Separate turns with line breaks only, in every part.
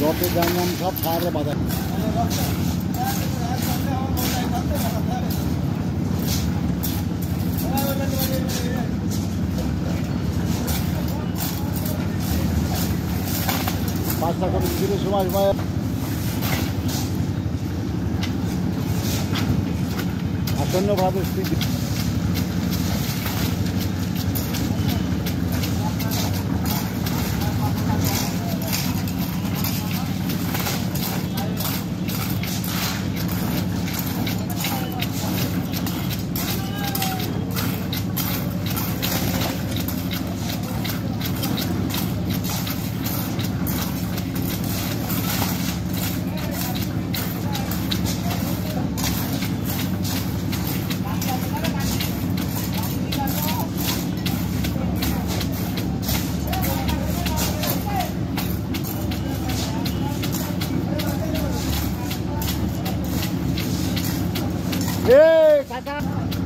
যত জানলাম সব সারে বাজার পাঁচটা করে দিলে সুভাষ ভাই আসন্নভাবে স্থিতি 哎，大家。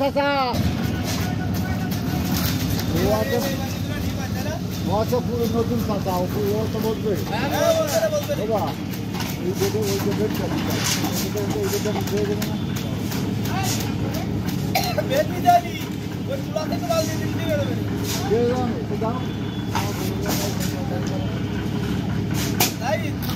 চাচা ও আছে ও আছে পুরো নতুন চাচা ও পুরো ও তো বলবে বাবা এই দেখে ওই যে বেড করতে ওই যে বেড দিয়ে দেবে না দিয়ে দেবেন একটু দাও
কত